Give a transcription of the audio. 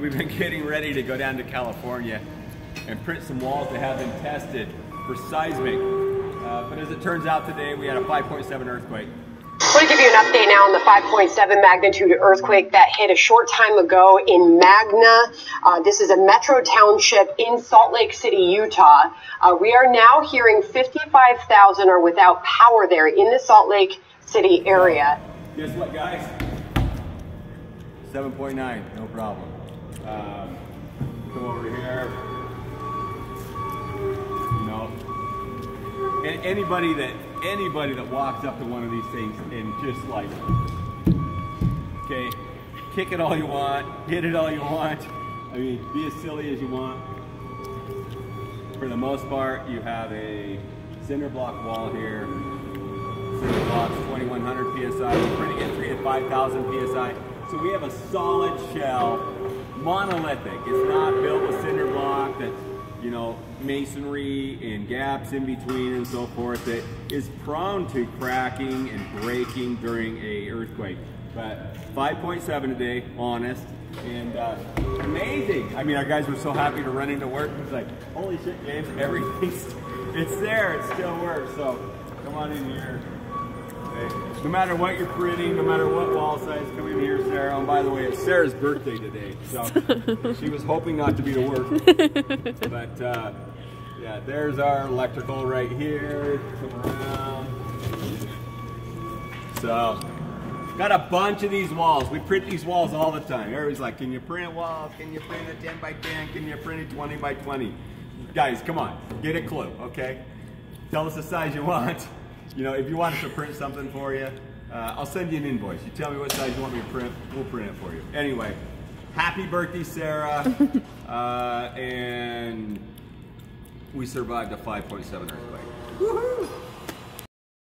we've been getting ready to go down to California and print some walls to have them tested for seismic. Uh, but as it turns out today, we had a 5.7 earthquake. I want to give you an update now on the 5.7 magnitude earthquake that hit a short time ago in Magna. Uh, this is a metro township in Salt Lake City, Utah. Uh, we are now hearing 55,000 are without power there in the Salt Lake City area. Guess what, guys? 7.9, no problem. Um, come over here. Know, and anybody that anybody that walks up to one of these things and just like, okay, kick it all you want, hit it all you want. I mean, be as silly as you want. For the most part, you have a cinder block wall here. Cinder blocks 2100 psi. We're printing at 3 to 5000 psi. So we have a solid shell, monolithic. It's not built with cinder block that, you know, masonry and gaps in between and so forth that is prone to cracking and breaking during a earthquake. But 5.7 today, honest, and uh, amazing. I mean, our guys were so happy to run into work. It's like, holy shit, James, everything's, it's there, it still works. So come on in here. No matter what you're printing, no matter what wall size, come in here, Sarah. And by the way, it's Sarah's birthday today, so she was hoping not to be to work. But uh, yeah, there's our electrical right here. Come around. So, got a bunch of these walls. We print these walls all the time. Everybody's like, can you print walls? Can you print a 10 by 10? Can you print a 20 by 20? Guys, come on, get a clue, okay? Tell us the size you want. You know, if you want us to print something for you, uh, I'll send you an invoice. You tell me what size you want me to print, we'll print it for you. Anyway, happy birthday, Sarah. uh, and we survived a 5.7 earthquake.